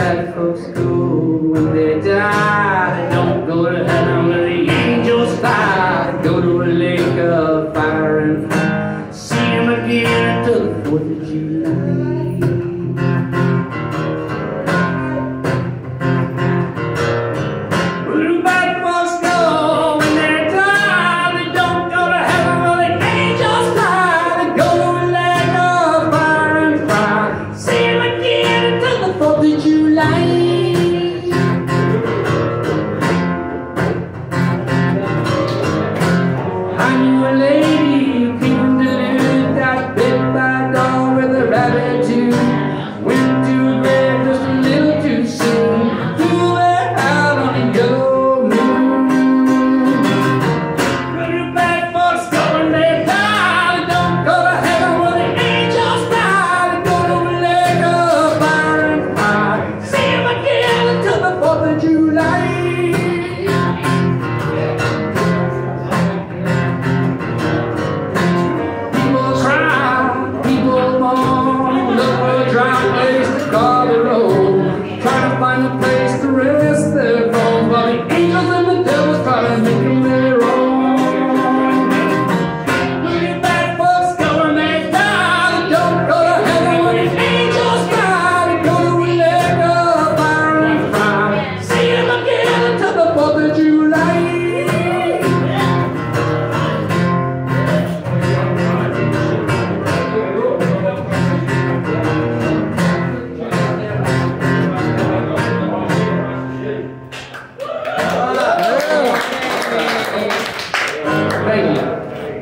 back from school when they die. They don't go to heaven where the angels fly. They go to a lake of fire and fire. See them again at the 4th of July. Fourth of July. I knew a lady